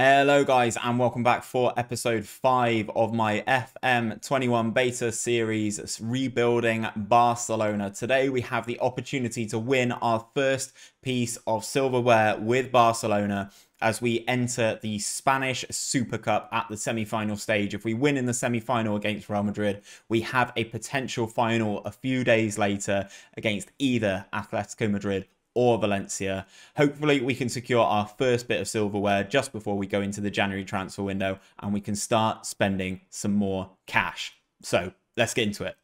Hello guys and welcome back for episode 5 of my FM21 beta series rebuilding Barcelona. Today we have the opportunity to win our first piece of silverware with Barcelona as we enter the Spanish Super Cup at the semi-final stage. If we win in the semi-final against Real Madrid, we have a potential final a few days later against either Atletico Madrid or Valencia. Hopefully, we can secure our first bit of silverware just before we go into the January transfer window and we can start spending some more cash. So let's get into it.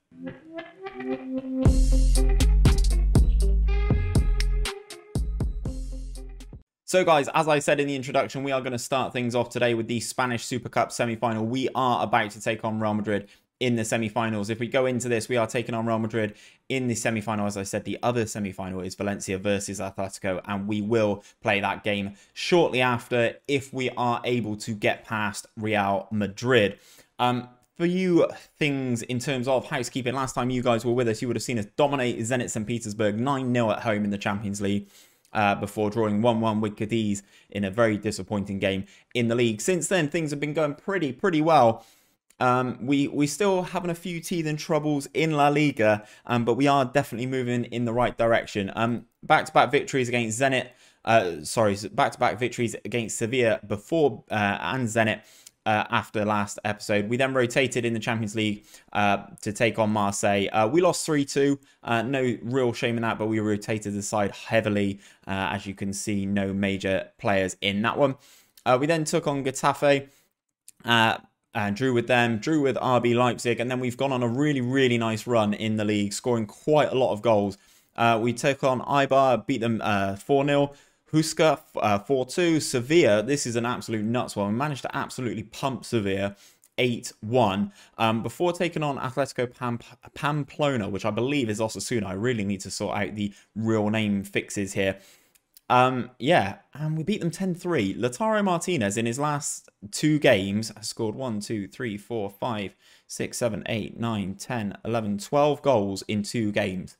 So guys, as I said in the introduction, we are going to start things off today with the Spanish Super Cup semi-final. We are about to take on Real Madrid in the semi-finals. If we go into this, we are taking on Real Madrid in the semi-final. As I said, the other semi-final is Valencia versus Atletico, and we will play that game shortly after if we are able to get past Real Madrid. Um, for you things in terms of housekeeping, last time you guys were with us, you would have seen us dominate Zenit St. Petersburg 9-0 at home in the Champions League. Uh, before drawing 1-1 with Cadiz in a very disappointing game in the league. Since then, things have been going pretty, pretty well. Um, we we still having a few teething troubles in La Liga, um, but we are definitely moving in the right direction. Um, back-to-back victories against Zenit. Uh, sorry, back-to-back victories against Sevilla before uh, and Zenit. Uh, after last episode. We then rotated in the Champions League uh, to take on Marseille. Uh, we lost 3 2. Uh, no real shame in that, but we rotated the side heavily. Uh, as you can see, no major players in that one. Uh, we then took on Getafe and drew with them, drew with RB Leipzig, and then we've gone on a really, really nice run in the league, scoring quite a lot of goals. Uh, we took on Eibar, beat them 4-0. Uh, Huesca 4-2. Uh, Sevilla, this is an absolute nuts one. We managed to absolutely pump Sevilla 8-1 um, before taking on Atletico Pam Pamplona, which I believe is Osasuna. I really need to sort out the real name fixes here. Um, yeah, and we beat them 10-3. Lautaro Martinez in his last two games has scored 1, 2, 3, 4, 5, 6, 7, 8, 9, 10, 11, 12 goals in two games.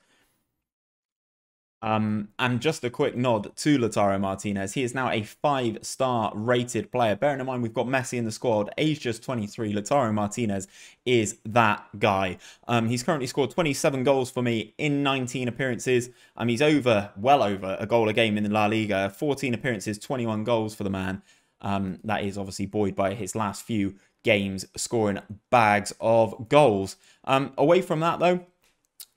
Um, and just a quick nod to Lautaro Martinez. He is now a five-star rated player. Bearing in mind we've got Messi in the squad, age just 23. Lautaro Martinez is that guy. Um, he's currently scored 27 goals for me in 19 appearances. Um, he's over, well over a goal a game in the La Liga. 14 appearances, 21 goals for the man. Um, that is obviously buoyed by his last few games scoring bags of goals. Um, away from that though,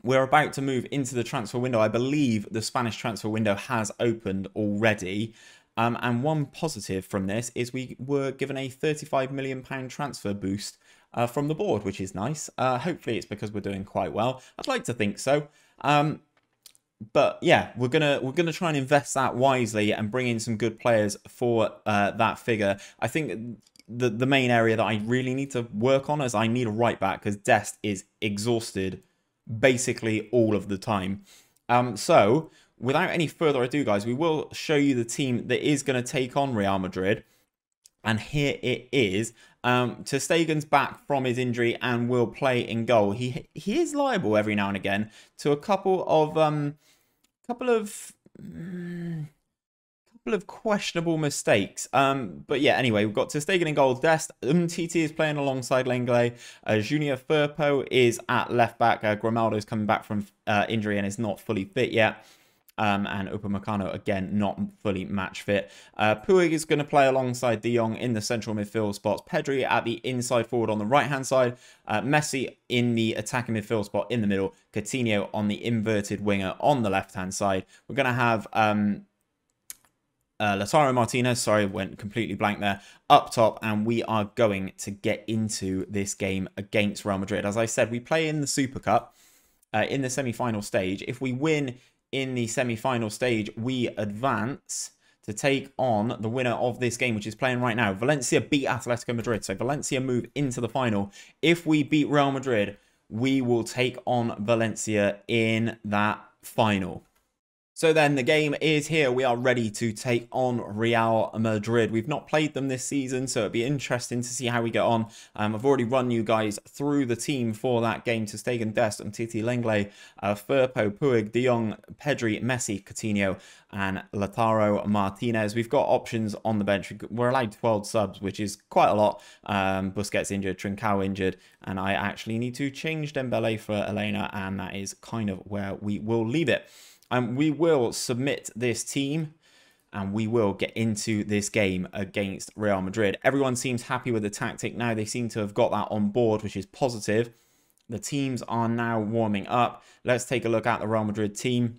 we're about to move into the transfer window. I believe the Spanish transfer window has opened already. Um, and one positive from this is we were given a £35 million transfer boost uh, from the board, which is nice. Uh, hopefully it's because we're doing quite well. I'd like to think so. Um, but yeah, we're gonna we're gonna try and invest that wisely and bring in some good players for uh, that figure. I think the the main area that I really need to work on is I need a right back because Dest is exhausted basically all of the time. Um, so, without any further ado, guys, we will show you the team that is going to take on Real Madrid. And here it is. Um, Ter Stegen's back from his injury and will play in goal. He he is liable every now and again to a couple of um, couple of. Mm, couple of questionable mistakes. Um, but yeah, anyway, we've got Ter Stegen in goal. Dest Umtiti is playing alongside Lenglet. Uh, Junior Firpo is at left back. Uh, is coming back from uh, injury and is not fully fit yet. Um, and Upamecano, again, not fully match fit. Uh, Puig is going to play alongside De Jong in the central midfield spots. Pedri at the inside forward on the right-hand side. Uh, Messi in the attacking midfield spot in the middle. Coutinho on the inverted winger on the left-hand side. We're going to have... Um, uh, Lautaro Martinez, sorry, went completely blank there, up top, and we are going to get into this game against Real Madrid. As I said, we play in the Super Cup uh, in the semi-final stage. If we win in the semi-final stage, we advance to take on the winner of this game, which is playing right now. Valencia beat Atletico Madrid, so Valencia move into the final. If we beat Real Madrid, we will take on Valencia in that final. So then the game is here. We are ready to take on Real Madrid. We've not played them this season, so it'd be interesting to see how we get on. Um, I've already run you guys through the team for that game Ter Stegen Dest Umtiti Lenglet, uh, Firpo, Puig, De Jong, Pedri, Messi, Coutinho, and Lautaro Martinez. We've got options on the bench. We're allowed 12 subs, which is quite a lot. Um, Busquets injured, Trincao injured, and I actually need to change Dembele for Aleñá, and that is kind of where we will leave it. And we will submit this team and we will get into this game against Real Madrid. Everyone seems happy with the tactic now. They seem to have got that on board, which is positive. The teams are now warming up. Let's take a look at the Real Madrid team.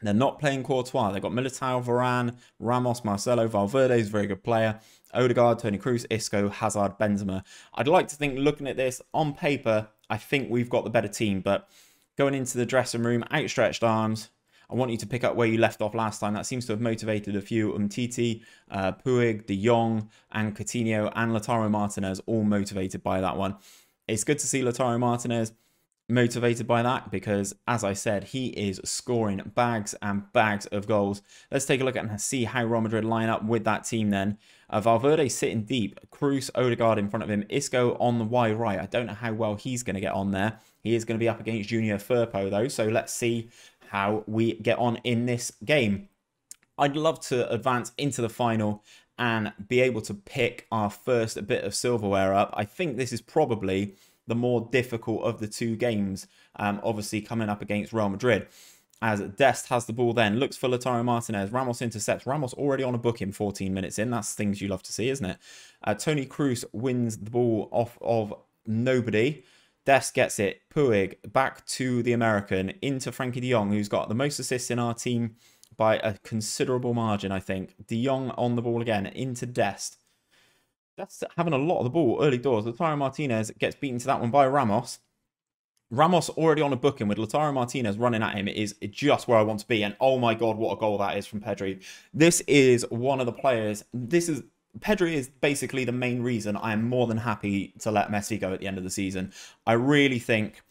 They're not playing Courtois. They've got Militao, Varane, Ramos, Marcelo, Valverde is a very good player. Odegaard, Toni Kroos, Isco, Hazard, Benzema. I'd like to think, looking at this on paper, I think we've got the better team. But going into the dressing room, outstretched arms, I want you to pick up where you left off last time. That seems to have motivated a few. Umtiti, uh, Puig, De Jong, and Coutinho, and Lautaro Martinez, all motivated by that one. It's good to see Lautaro Martinez motivated by that because, as I said, he is scoring bags and bags of goals. Let's take a look and see how Real Madrid line up with that team then. Uh, Valverde sitting deep, Kroos, Odegaard in front of him, Isco on the wide right. I don't know how well he's going to get on there. He is going to be up against Junior Firpo though, so let's see how we get on in this game. I'd love to advance into the final and be able to pick our first bit of silverware up. I think this is probably the more difficult of the two games, um, obviously coming up against Real Madrid. As Dest has the ball then, looks for Lautaro Martinez. Ramos intercepts. Ramos already on a booking 14 minutes in. That's things you love to see, isn't it? Uh, Toni Kroos wins the ball off of nobody. Dest gets it. Puig back to the American into Frankie de Jong, who's got the most assists in our team by a considerable margin, I think. De Jong on the ball again into Dest. Dest having a lot of the ball early doors. Lautaro Martinez gets beaten to that one by Ramos. Ramos already on a booking with Lautaro Martinez running at him it is just where I want to be. And oh my God, what a goal that is from Pedri. This is one of the players. This is Pedri is basically the main reason I am more than happy to let Messi go at the end of the season. I really think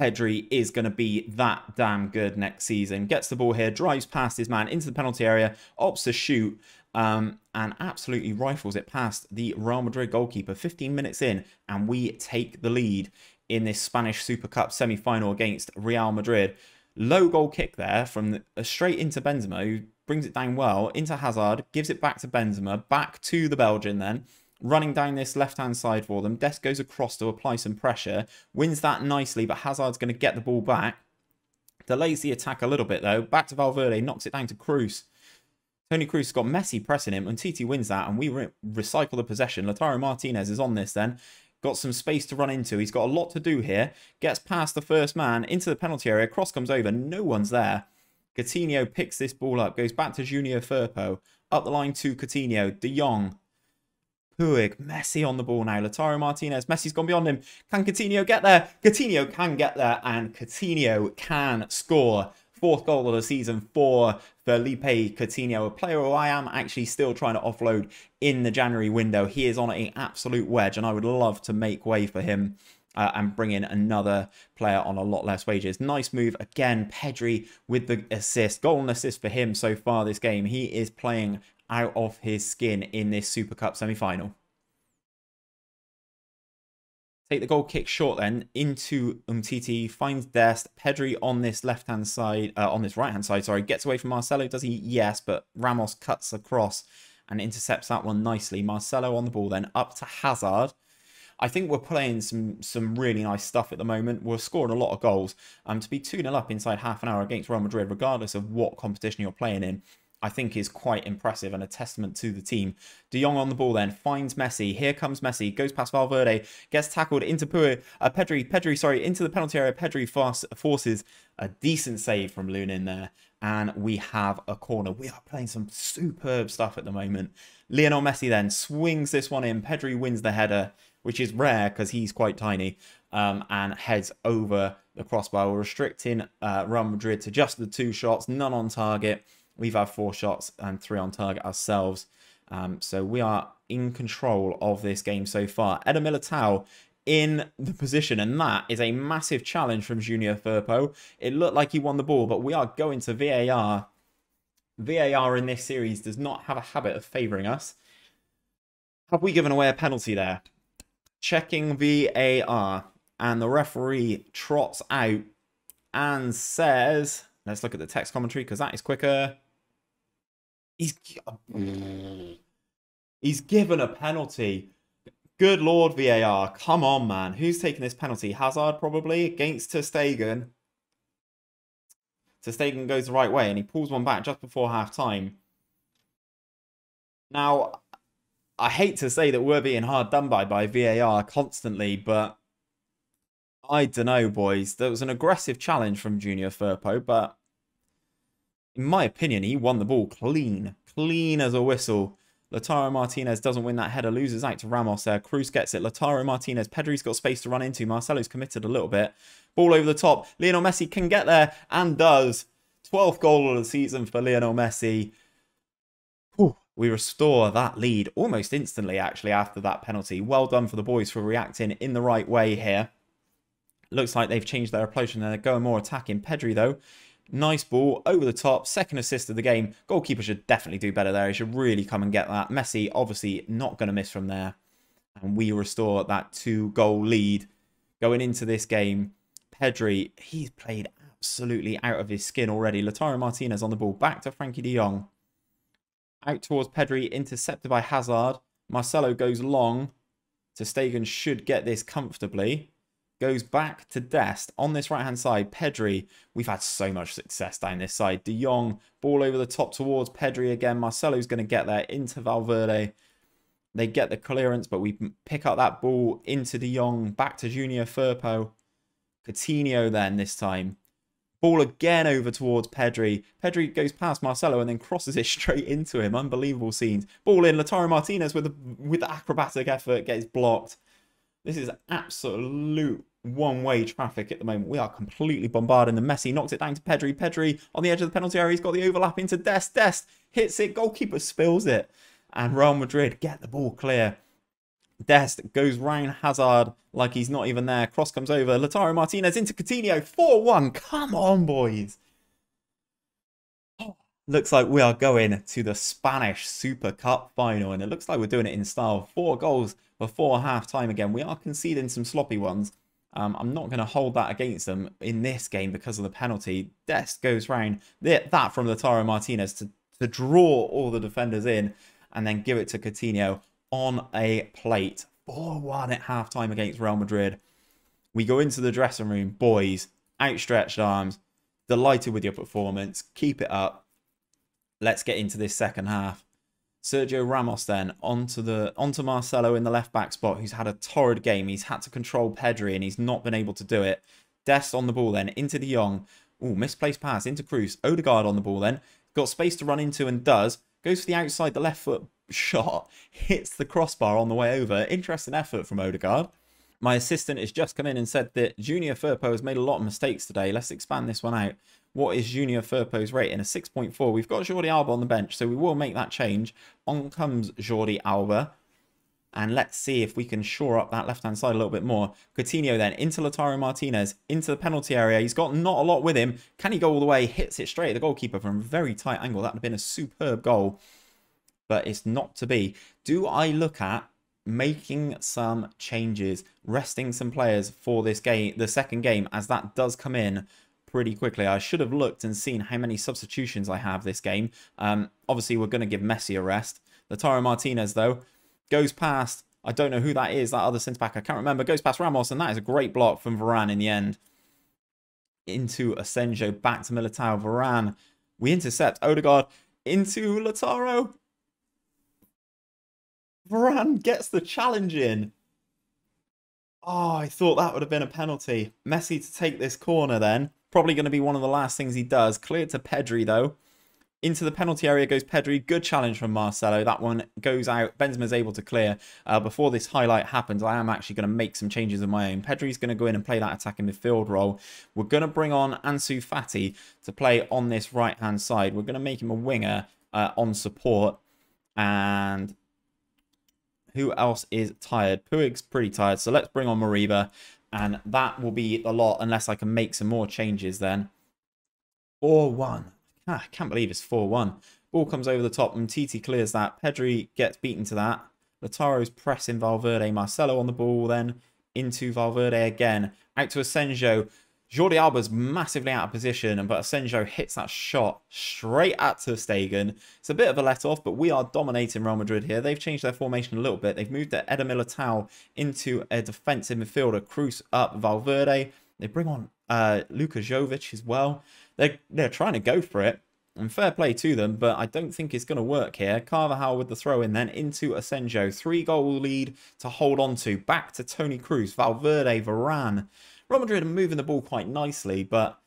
Pedri is going to be that damn good next season. Gets the ball here, drives past his man into the penalty area, opts to shoot, um, and absolutely rifles it past the Real Madrid goalkeeper. 15 minutes in, and we take the lead in this Spanish Super Cup semi-final against Real Madrid. Low goal kick there from the, uh, straight into Benzema, who brings it down well into Hazard, gives it back to Benzema, back to the Belgian then, running down this left-hand side for them. Dest goes across to apply some pressure, wins that nicely, but Hazard's going to get the ball back. Delays the attack a little bit though. Back to Valverde, knocks it down to Kroos. Toni Kroos has got Messi pressing him, and Titi wins that, and we re recycle the possession. Lautaro Martinez is on this then. Got some space to run into. He's got a lot to do here. Gets past the first man into the penalty area. Cross comes over. No one's there. Coutinho picks this ball up, goes back to Junior Firpo, up the line to Coutinho, De Jong, Puig, Messi on the ball now, Lautaro Martinez, Messi's gone beyond him. Can Coutinho get there? Coutinho can get there, and Coutinho can score. Fourth goal of the season for Felipe Coutinho, a player who I am actually still trying to offload in the January window. He is on an absolute wedge, and I would love to make way for him uh, and bring in another player on a lot less wages. Nice move again. Pedri with the assist. Goal and assist for him so far this game. He is playing out of his skin in this Super Cup semi-final. Take the goal kick short then into Umtiti, finds Dest. Pedri on this left-hand side, uh, on this right-hand side, sorry, gets away from Marcelo. Does he? Yes, but Ramos cuts across and intercepts that one nicely. Marcelo on the ball then up to Hazard. I think we're playing some some really nice stuff at the moment. We're scoring a lot of goals. Um, to be 2-0 up inside half an hour against Real Madrid, regardless of what competition you're playing in, I think is quite impressive and a testament to the team. De Jong on the ball then, finds Messi. Here comes Messi, goes past Valverde, gets tackled into Pua, uh, Pedri, Pedri, sorry, into the penalty area. Pedri forces a decent save from Lunin there. And we have a corner. We are playing some superb stuff at the moment. Lionel Messi then swings this one in. Pedri wins the header which is rare because he's quite tiny, um, and heads over the crossbar. Restricting uh, Real Madrid to just the two shots, none on target. We've had four shots and three on target ourselves. Um, so we are in control of this game so far. Eder Militao in the position, and that is a massive challenge from Junior Firpo. It looked like he won the ball, but we are going to VAR VAR in this series does not have a habit of favouring us. Have we given away a penalty there? Checking VAR. And the referee trots out and says, let's look at the text commentary because that is quicker. He's, he's given a penalty. Good lord, VAR. Come on, man. Who's taking this penalty? Hazard, probably, against Ter Stegen. Ter Stegen goes the right way, and he pulls one back just before half-time. Now, I hate to say that we're being hard done by by VAR constantly, but I don't know, boys. There was an aggressive challenge from Junior Firpo, but in my opinion, he won the ball clean. Clean as a whistle. Lautaro Martinez doesn't win that header, loses out to Ramos there. Kroos gets it. Lautaro Martinez, Pedri's got space to run into. Marcelo's committed a little bit. Ball over the top. Lionel Messi can get there and does. 12th goal of the season for Lionel Messi. We restore that lead almost instantly, actually, after that penalty. Well done for the boys for reacting in the right way here. Looks like they've changed their approach and they're going more attacking. Pedri, though, Nice ball over the top. Second assist of the game. Goalkeeper should definitely do better there. He should really come and get that. Messi obviously not going to miss from there. And we restore that two goal lead going into this game. Pedri, he's played absolutely out of his skin already. Lautaro Martinez on the ball. Back to Frankie de Jong. Out towards Pedri. Intercepted by Hazard. Marcelo goes long. Ter Stegen should get this comfortably goes back to Dest on this right hand side. Pedri, we've had so much success down this side. De Jong, ball over the top towards Pedri again. Marcelo's going to get there into Valverde. They get the clearance, but we pick up that ball into De Jong, back to Junior Firpo. Coutinho then this time. Ball again over towards Pedri. Pedri goes past Marcelo and then crosses it straight into him. Unbelievable scenes. Ball in. Lautaro Martinez with the, with the acrobatic effort gets blocked. This is absolute one-way traffic at the moment. We are completely bombarding the Messi. Knocks it down to Pedri. Pedri on the edge of the penalty area. He's got the overlap into Dest. Dest hits it. Goalkeeper spills it. And Real Madrid get the ball clear. Dest goes round Hazard like he's not even there. Cross comes over. Lautaro Martinez into Coutinho. 4-1. Come on, boys. Looks like we are going to the Spanish Super Cup final. And it looks like we're doing it in style. Four goals before half time again. We are conceding some sloppy ones. Um, I'm not going to hold that against them in this game because of the penalty. Dest goes round that from Lautaro Martinez to, to draw all the defenders in and then give it to Coutinho on a plate. 4-1 at half time against Real Madrid. We go into the dressing room. Boys, outstretched arms. Delighted with your performance. Keep it up. Let's get into this second half. Sergio Ramos then onto the onto Marcelo in the left back spot, who's had a torrid game. He's had to control Pedri and he's not been able to do it. Dest on the ball then into De Jong. Ooh, misplaced pass into Kroos. Odegaard on the ball then. Got space to run into and does. Goes for the outside, the left foot shot. Hits the crossbar on the way over. Interesting effort from Odegaard. My assistant has just come in and said that Junior Firpo has made a lot of mistakes today. Let's expand this one out. What is Junior Firpo's rating? A 6.4. We've got Jordi Alba on the bench, so we will make that change. On comes Jordi Alba. And let's see if we can shore up that left-hand side a little bit more. Coutinho then into Lautaro Martinez, into the penalty area. He's got not a lot with him. Can he go all the way? Hits it straight at the goalkeeper from a very tight angle. That would have been a superb goal. But it's not to be. Do I look at making some changes, resting some players for this game, the second game, as that does come in pretty quickly. I should have looked and seen how many substitutions I have this game. Um, obviously, we're going to give Messi a rest. Lautaro Martinez, though, goes past. I don't know who that is, that other centre back. I can't remember. Goes past Ramos, and that is a great block from Varane in the end. Into Asensio, back to Militao. Varane, we intercept Odegaard into Lautaro. Varane gets the challenge in. Oh, I thought that would have been a penalty. Messi to take this corner then. Probably going to be one of the last things he does. Cleared to Pedri, though. Into the penalty area goes Pedri. Good challenge from Marcelo. That one goes out. Benzema's able to clear. Uh, before this highlight happens, I am actually going to make some changes of my own. Pedri's going to go in and play that attacking midfield role. We're going to bring on Ansu Fati to play on this right-hand side. We're going to make him a winger uh, on support. And who else is tired? Puig's pretty tired, so let's bring on Moriba. And that will be a lot unless I can make some more changes then. 4-1. Ah, I can't believe it's 4-1. Ball comes over the top and Titi clears that. Pedri gets beaten to that. Lautaro's pressing Valverde. Marcelo on the ball then into Valverde again. Out to Asensio. Jordi Alba's massively out of position, but Asensio hits that shot straight at Ter Stegen. It's a bit of a let-off, but we are dominating Real Madrid here. They've changed their formation a little bit. They've moved their Eder Militao into a defensive midfielder. Kroos up Valverde. They bring on uh, Luka Jovic as well. They're, they're trying to go for it. And fair play to them, but I don't think it's going to work here. Carvajal with the throw in then into Asensio. Three goal lead to hold on to. Back to Toni Kroos, Valverde, Varane. Real Madrid are moving the ball quite nicely, but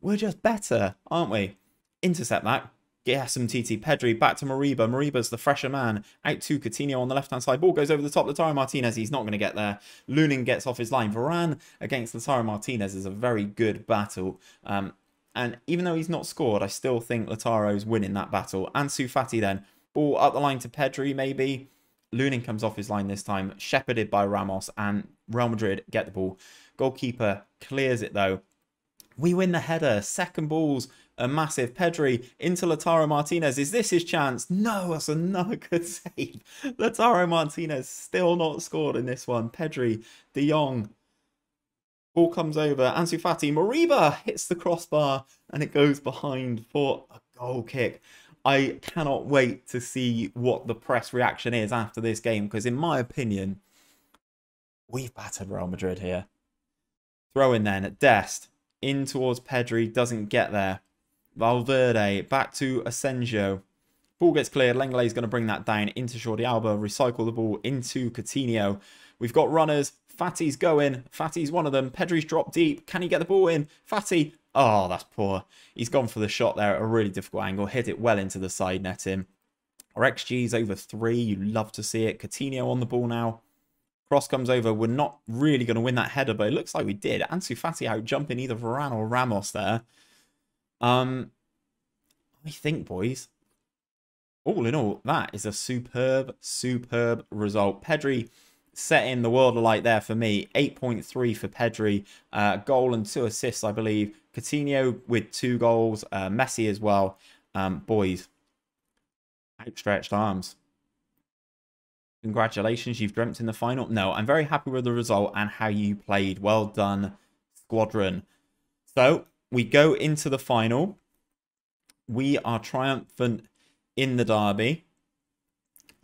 we're just better, aren't we? Intercept that. Get some TT Pedri back to Moriba. Moriba's the fresher man. Out to Coutinho on the left-hand side. Ball goes over the top. Lautaro Martinez, he's not going to get there. Lunin gets off his line. Varane against Lautaro Martinez is a very good battle. Um, and even though he's not scored, I still think Lautaro's winning that battle. Ansu Fati then. Ball up the line to Pedri, maybe. Lunin comes off his line this time. Shepherded by Ramos. And Real Madrid get the ball. Goalkeeper clears it, though. We win the header. Second balls a massive. Pedri into Lautaro Martinez. Is this his chance? No, that's another good save. Lautaro Martinez still not scored in this one. Pedri, De Jong, Ball comes over. Ansu Fati. Moriba hits the crossbar and it goes behind for a goal kick. I cannot wait to see what the press reaction is after this game because, in my opinion, we've battered Real Madrid here. Throw in then at Dest. In towards Pedri. Doesn't get there. Valverde. Back to Asensio. Ball gets cleared. Lenglet is going to bring that down into Jordi Alba. Recycle the ball into Coutinho. We've got runners. Fati's going. Fati's one of them. Pedri's dropped deep. Can he get the ball in? Fati. Oh, that's poor. He's gone for the shot there at a really difficult angle. Hit it well into the side netting. Our XG's over three. You love to see it. Coutinho on the ball now. Cross comes over. We're not really going to win that header, but it looks like we did. Ansu Fati out jumping either Varane or Ramos there. Um, I think, boys, all in all, that is a superb, superb result. Pedri setting the world alight there for me. 8.3 for Pedri. Uh, goal and two assists, I believe. Coutinho with two goals. Uh, Messi as well. Um, boys, outstretched arms. Congratulations, you've dreamt in the final. No, I'm very happy with the result and how you played. Well done, squadron. So, we go into the final. We are triumphant in the derby.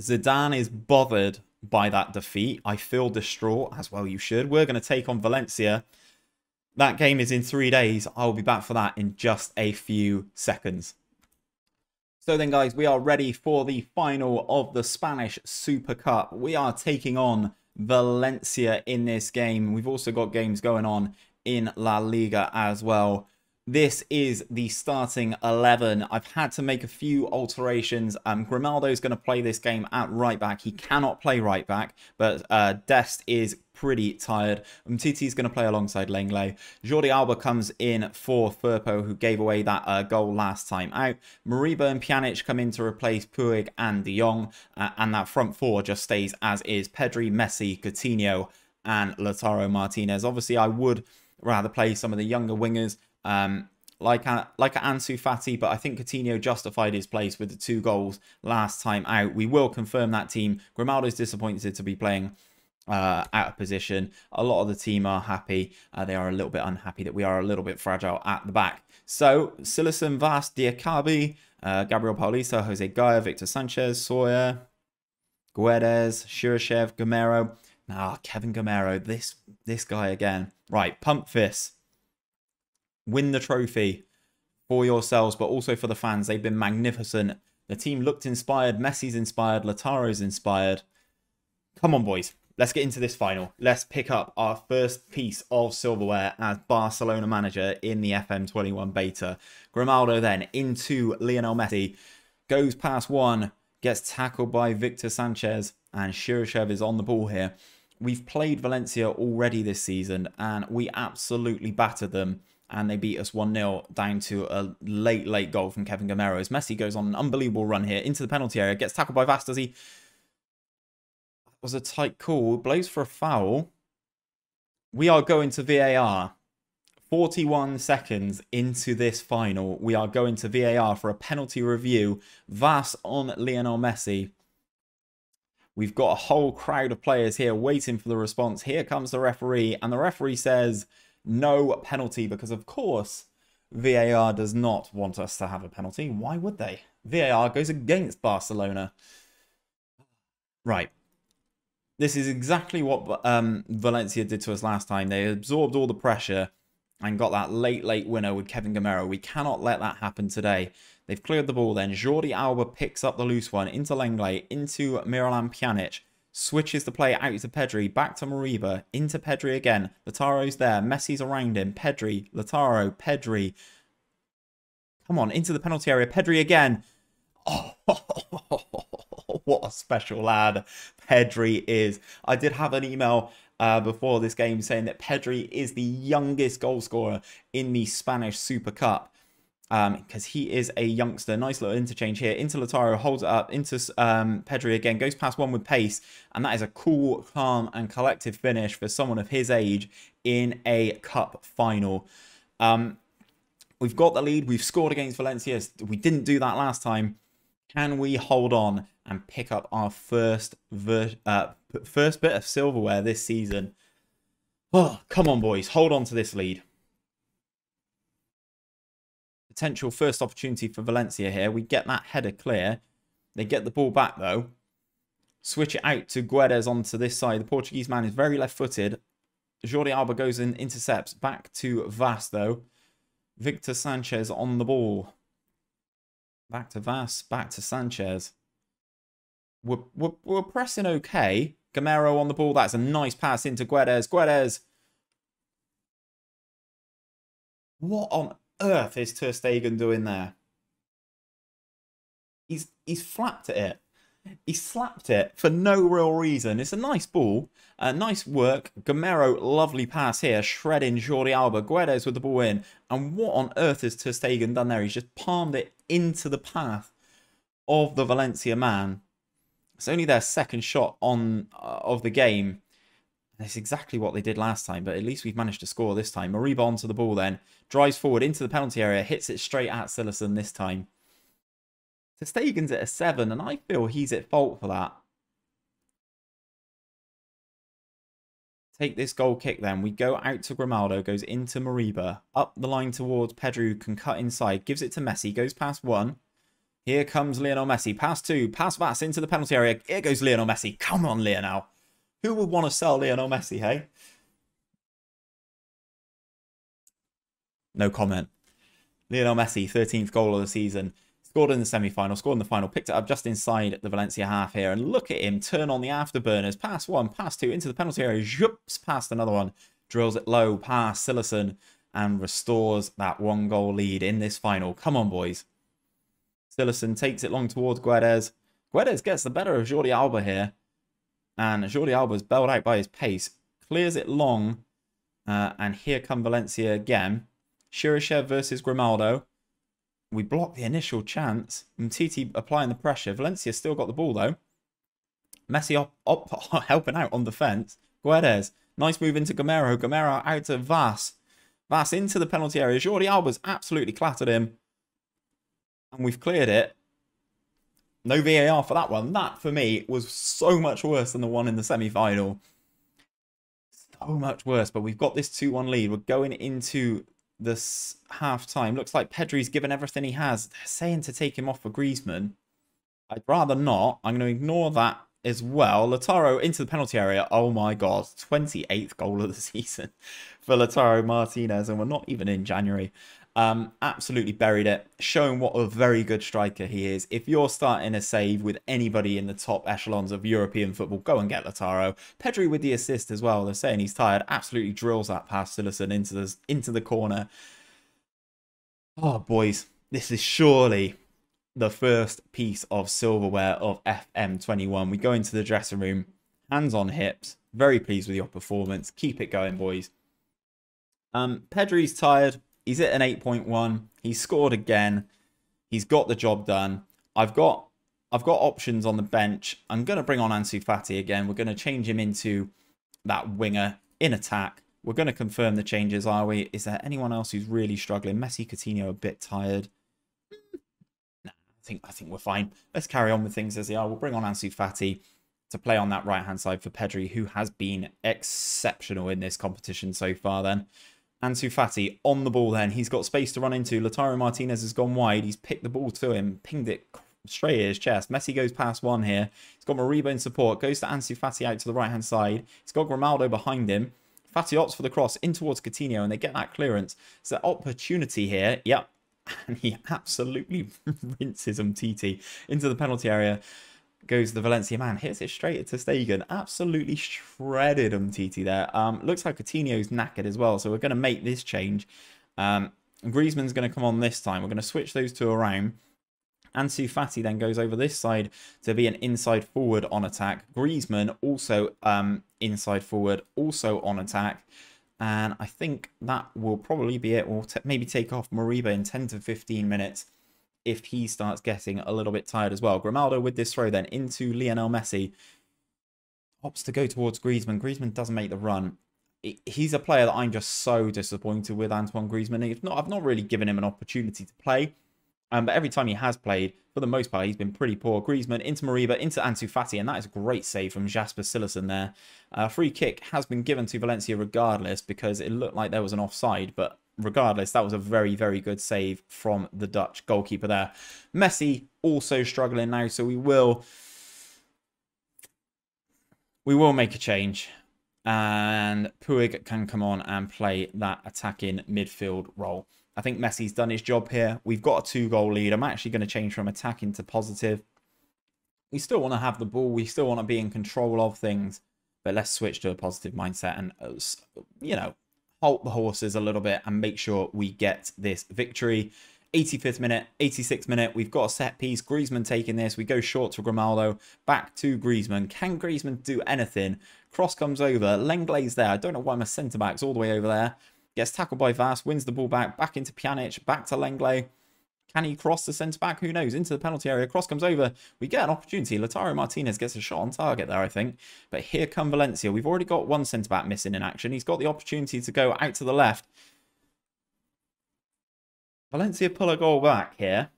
Zidane is bothered by that defeat. I feel distraught, as well you should. We're going to take on Valencia. That game is in three days. I'll be back for that in just a few seconds. So then, guys, we are ready for the final of the Spanish Super Cup. We are taking on Valencia in this game. We've also got games going on in La Liga as well. This is the starting 11. I've had to make a few alterations. Um, Grimaldo is going to play this game at right back. He cannot play right back, but uh, Dest is pretty tired. Umtiti is going to play alongside Lenglet. Jordi Alba comes in for Firpo, who gave away that uh, goal last time out. Moriba and Pjanic come in to replace Puig and De Jong, uh, and that front four just stays as is. Pedri, Messi, Coutinho, and Lautaro Martinez. Obviously, I would rather play some of the younger wingers um, like a, like a Ansu Fati, but I think Coutinho justified his place with the two goals last time out. We will confirm that team. Grimaldo's disappointed to be playing uh, out of position. A lot of the team are happy. Uh, they are a little bit unhappy that we are a little bit fragile at the back. So, Cillessen, Wass, Diakhaby, uh, Gabriel Paulista, Jose Gaya, Victor Sanchez, Soler, Guedes, Cheryshev, Gameiro. Ah, Kevin Gameiro, this this guy again. Right, pump fist win the trophy for yourselves, but also for the fans. They've been magnificent. The team looked inspired. Messi's inspired. Lataro's inspired. Come on, boys. Let's get into this final. Let's pick up our first piece of silverware as Barcelona manager in the FM21 beta. Grimaldo then into Lionel Messi. Goes past one. Gets tackled by Victor Sanchez. And Cheryshev is on the ball here. We've played Valencia already this season. And we absolutely battered them and they beat us 1-0 down to a late, late goal from Kevin Gameiro. As Messi goes on an unbelievable run here into the penalty area, gets tackled by Wass That was a tight call, blows for a foul. We are going to VAR 41 seconds into this final, we are going to VAR for a penalty review. Wass on Lionel Messi. We've got a whole crowd of players here waiting for the response. Here comes the referee, and the referee says no penalty because, of course, VAR does not want us to have a penalty. Why would they? VAR goes against Barcelona. Right. This is exactly what um, Valencia did to us last time. They absorbed all the pressure and got that late, late winner with Kevin Gameiro. We cannot let that happen today. They've cleared the ball then. Jordi Alba picks up the loose one into Lenglet, into Miralem Pjanic. Switches the play out to Pedri, back to Moriba, into Pedri again. Lautaro's there, Messi's around him. Pedri, Lataro, Pedri. Come on, into the penalty area. Pedri again. Oh, special lad Pedri is. I did have an email uh, before this game saying that Pedri is the youngest goal scorer in the Spanish Super Cup because um, he is a youngster. Nice little interchange here. Into Lautaro, holds it up. Into um, Pedri again, goes past one with pace. And that is a cool, calm and collective finish for someone of his age in a cup final. Um, we've got the lead. We've scored against Valencia. We didn't do that last time. Can we hold on and pick up our first uh, first bit of silverware this season? Oh, come on, boys. Hold on to this lead potential first opportunity for Valencia here. We get that header clear. They get the ball back though. Switch it out to Guedes onto this side. The Portuguese man is very left-footed. Jordi Alba goes and intercepts. Back to Wass though. Victor Sanchez on the ball. Back to Wass. Back to Sanchez. We're, we're, we're pressing okay. Gameiro on the ball. That's a nice pass into Guedes. Guedes. What on earth is Ter Stegen doing there? He's he's flapped at it. He slapped it for no real reason. It's a nice ball. Uh, nice work. Gameiro, lovely pass here. Shredding Jordi Alba. Guedes with the ball in. And what on earth has Ter Stegen done there? He's just palmed it into the path of the Valencia man. It's only their second shot on uh, of the game. That's exactly what they did last time, but at least we've managed to score this time. Moriba onto the ball then. Drives forward into the penalty area. Hits it straight at Cillessen this time. Ter Stegen's at a 7, and I feel he's at fault for that. Take this goal kick then. We go out to Grimaldo, goes into Moriba. Up the line towards Pedri, can cut inside. Gives it to Messi, goes past one. Here comes Lionel Messi. Pass two, pass Wass into the penalty area. Here goes Lionel Messi. Come on, Lionel. Who would want to sell Lionel Messi, hey? No comment. Lionel Messi, 13th goal of the season. Scored in the semi-final, scored in the final, picked it up just inside the Valencia half here. And look at him turn on the afterburners. Pass one, pass two, into the penalty area. Zhoops, past another one. Drills it low, past Cillessen, and restores that one goal lead in this final. Come on, boys. Cillessen takes it long towards Guedes. Guedes gets the better of Jordi Alba here. And Jordi Alba is bailed out by his pace. Clears it long. Uh, and here come Valencia again. Cheryshev versus Grimaldo. We block the initial chance. Umtiti applying the pressure. Valencia still got the ball though. Messi up, op, helping out on defence. Guedes. Nice move into Gameiro. Gameiro out to Wass. Wass into the penalty area. Jordi Alba's absolutely clattered him. And we've cleared it. No VAR for that one. That, for me, was so much worse than the one in the semi-final. So much worse, but we've got this 2-1 lead. We're going into this half-time. Looks like Pedri's given everything he has. They're saying to take him off for Griezmann. I'd rather not. I'm going to ignore that as well. Lautaro into the penalty area. Oh my god. 28th goal of the season for Lautaro Martinez. And we're not even in January. Um, absolutely buried it, showing what a very good striker he is. If you're starting a save with anybody in the top echelons of European football, go and get Lataro. Pedri with the assist as well. They're saying he's tired. Absolutely drills that past Cillessen into the, into the corner. Oh, boys, this is surely the first piece of silverware of FM21. We go into the dressing room, hands on hips. Very pleased with your performance. Keep it going, boys. Um, Pedri's tired. He's at an 8.1. He's scored again. He's got the job done. I've got I've got options on the bench. I'm going to bring on Ansu Fati again. We're going to change him into that winger in attack. We're going to confirm the changes, are we? Is there anyone else who's really struggling? Messi, Coutinho, a bit tired. Mm, nah, I think I think we're fine. Let's carry on with things as they are. We'll bring on Ansu Fati to play on that right-hand side for Pedri, who has been exceptional in this competition so far then. Ansu Fati on the ball then. He's got space to run into. Lautaro Martinez has gone wide. He's picked the ball to him, pinged it straight at his chest. Messi goes past one here. He's got Moriba in support. Goes to Ansu Fati out to the right-hand side. He's got Grimaldo behind him. Fati opts for the cross in towards Coutinho, and they get that clearance. It's an opportunity here. Yep. And he absolutely rinses Umtiti into the penalty area goes the Valencia man, hits it straight to Stegen. Absolutely shredded Umtiti there. Um, looks like Coutinho's knackered as well, so we're going to make this change. Um, Griezmann's going to come on this time. We're going to switch those two around. Ansu Fati then goes over this side to be an inside forward on attack. Griezmann also um, inside forward, also on attack. And I think that will probably be it. We'll maybe take off Moriba in 10 to 15 minutes if he starts getting a little bit tired as well. Grimaldo with this throw then into Lionel Messi. Opts to go towards Griezmann. Griezmann doesn't make the run. He's a player that I'm just so disappointed with, Antoine Griezmann. If not, I've not really given him an opportunity to play. Um, but every time he has played, for the most part, he's been pretty poor. Griezmann into Moriba, into Ansu Fati, and that is a great save from Jasper Cillessen there. Uh, free kick has been given to Valencia regardless because it looked like there was an offside, but regardless, that was a very, very good save from the Dutch goalkeeper there. Messi also struggling now, so we will we will make a change. And Puig can come on and play that attacking midfield role. I think Messi's done his job here. We've got a two-goal lead. I'm actually going to change from attacking to positive. We still want to have the ball. We still want to be in control of things. But let's switch to a positive mindset and, uh, you know, halt the horses a little bit and make sure we get this victory. 85th minute, 86th minute, we've got a set piece. Griezmann taking this. We go short to Grimaldo. Back to Griezmann. Can Griezmann do anything? Cross comes over. Lenglet's there. I don't know why my centre-back's all the way over there. Gets tackled by Wass. Wins the ball back. Back into Pjanic. Back to Lenglet. Can he cross the centre back? Who knows? Into the penalty area. Cross comes over. We get an opportunity. Lautaro Martinez gets a shot on target there, I think. But here come Valencia. We've already got one centre back missing in action. He's got the opportunity to go out to the left. Valencia pull a goal back here.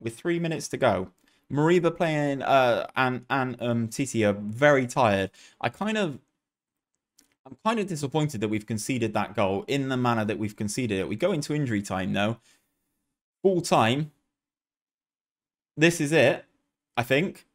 With three minutes to go. Moriba playing uh, and, and um, Titi are very tired. I kind of I'm kind of disappointed that we've conceded that goal in the manner that we've conceded it. We go into injury time though. Full time. This is it, I think.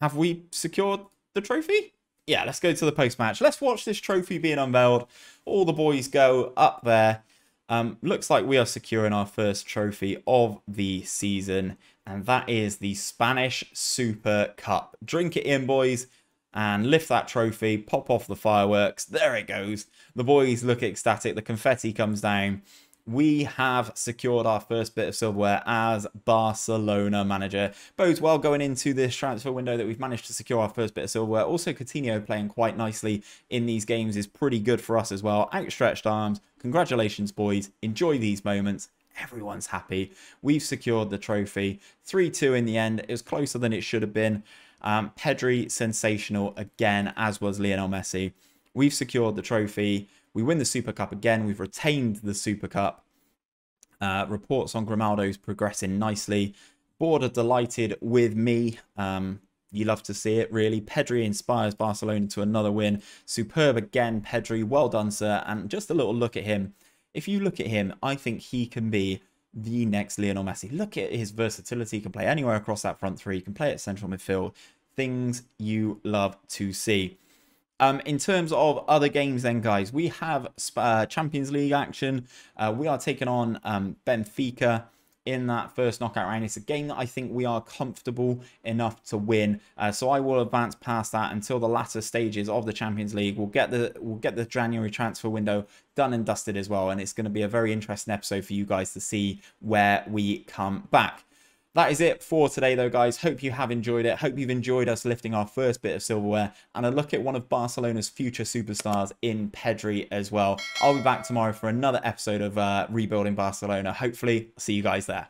Have we secured the trophy? Yeah, let's go to the post-match. Let's watch this trophy being unveiled. All the boys go up there. Um, looks like we are securing our first trophy of the season, and that is the Spanish Super Cup. Drink it in, boys and lift that trophy, pop off the fireworks. There it goes. The boys look ecstatic. The confetti comes down. We have secured our first bit of silverware as Barcelona manager. Bodes well going into this transfer window that we've managed to secure our first bit of silverware. Also, Coutinho playing quite nicely in these games is pretty good for us as well. Outstretched arms. Congratulations, boys. Enjoy these moments. Everyone's happy. We've secured the trophy. 3-2 in the end. It was closer than it should have been. Um, Pedri, sensational again, as was Lionel Messi. We've secured the trophy. We win the Super Cup again. We've retained the Super Cup. Uh, reports on Grimaldo's progressing nicely. Board are delighted with me. Um, you love to see it, really. Pedri inspires Barcelona to another win. Superb again, Pedri. Well done, sir. And just a little look at him. If you look at him, I think he can be the next Lionel Messi. Look at his versatility. He can play anywhere across that front three. He can play at central midfield things you love to see. Um, in terms of other games then, guys, we have uh, Champions League action. Uh, we are taking on um, Benfica in that first knockout round. It's a game that I think we are comfortable enough to win. Uh, so I will advance past that until the latter stages of the Champions League. We'll get the we'll get the January transfer window done and dusted as well, and it's going to be a very interesting episode for you guys to see where we come back. That is it for today, though, guys. Hope you have enjoyed it. Hope you've enjoyed us lifting our first bit of silverware and a look at one of Barcelona's future superstars in Pedri as well. I'll be back tomorrow for another episode of uh, Rebuilding Barcelona. Hopefully, I'll see you guys there.